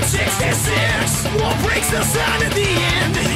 166 What breaks us out at the end?